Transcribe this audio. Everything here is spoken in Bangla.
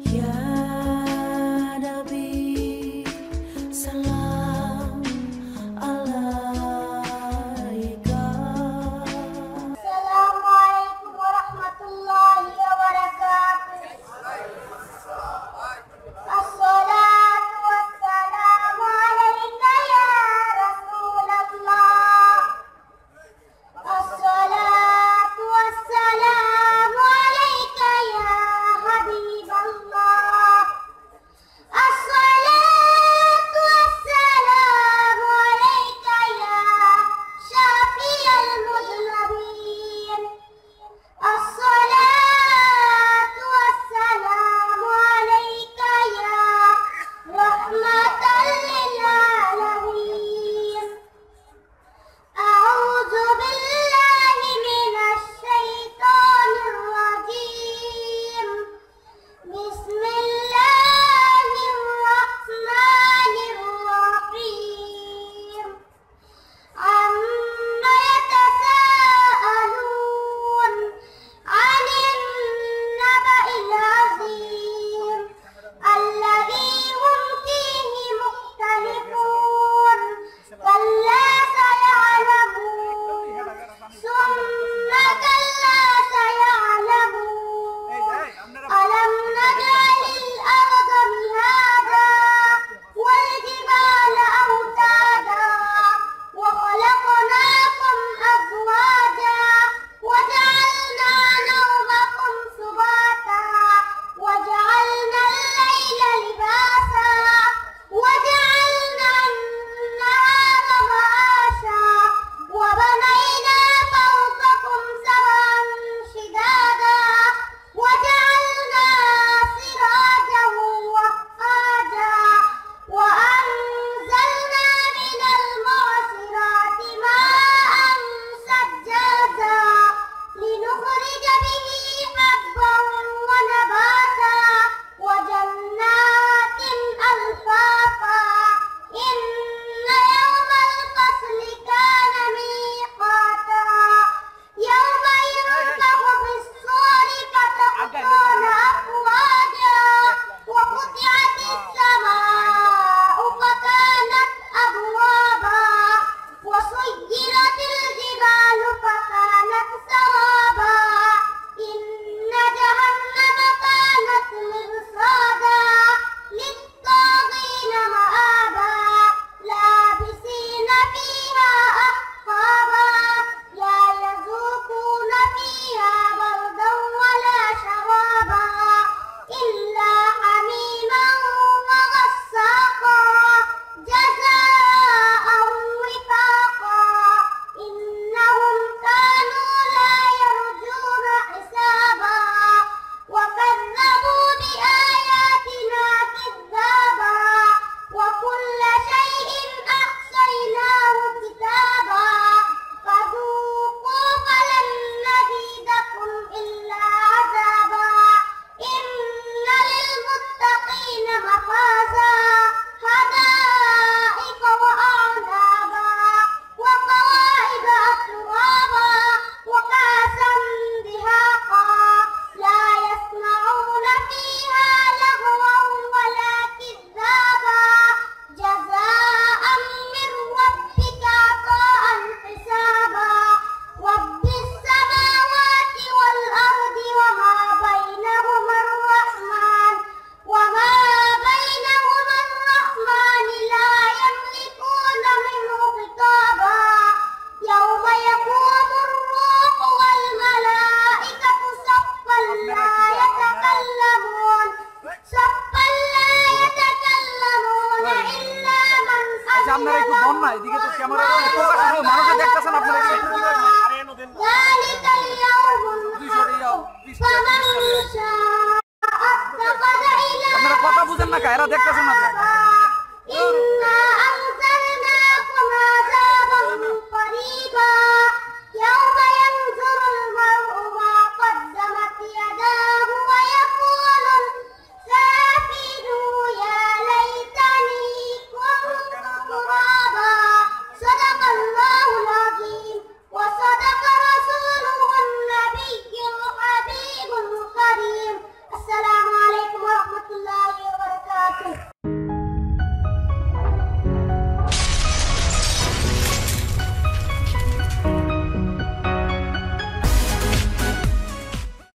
আপনারা এদিকে তো ক্যামেরা মানুষের দেখতেছেন আপনারা।